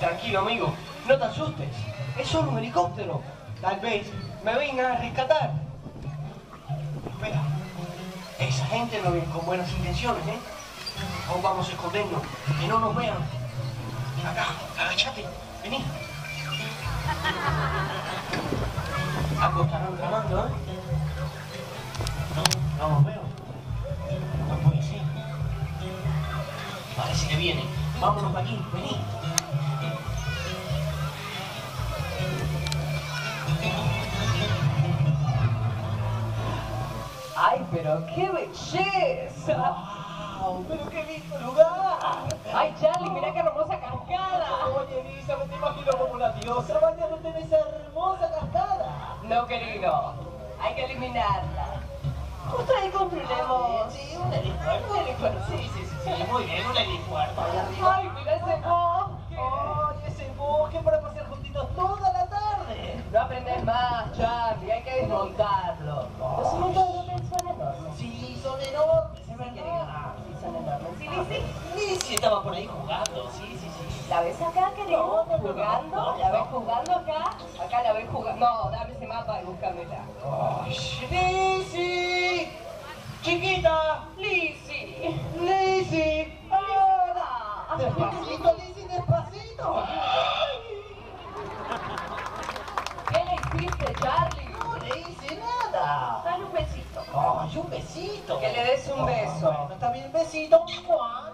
Tranquilo, amigo. No te asustes. Es solo un helicóptero. Tal vez me vengan a rescatar. Espera. Esa gente no viene con buenas intenciones, ¿eh? Aún vamos a escondernos. Que no nos vean. Acá, agachate. Vení. Algo estarán tramando, ¿eh? No, no nos veo. No puede ser. Parece que viene. Vámonos de aquí, vení. ¡Ay, pero qué belleza! ¡Wow! ¡Pero qué lindo lugar! ¡Ay, Charlie, mira qué hermosa cascada! Oye, Elisa, me te imagino como una diosa bañándote en esa hermosa cascada. No, querido, hay que eliminarla. Justo ahí construiremos... Sí, un helipuerto. Un helipuerto. Sí, sí, sí, sí, muy bien, un helipuerto. ¡Ay, mira ese bosque! ¡Ay, ese bosque para pasear juntitos toda la tarde! No aprendes más, Charlie, hay que desmontarlo. Los cimientos de hotel son enormes. Sí, son enormes, es Sí, verdad. querido, sí, son enormes. ¿Sí, Lizzy? Estaba por ahí jugando, sí, sí, sí. ¿La ves acá, querido? No, no, no, ¿Jugando? no, no. ¿La ves jugando acá? Acá la ves jugando. No, dame ese mapa y búscamela. ¡Ay, Lizzie! ¡Chiquita! ¡Lizzy! ¡Lizzie! ¡Hola! ¡Despacito, Lizzie, despacito! ¿Qué le hiciste, Charlie? No le hice nada. Dale un besito. ¡Ay, un besito! Que le des un beso. Bueno, está bien, besito. ¡Juan!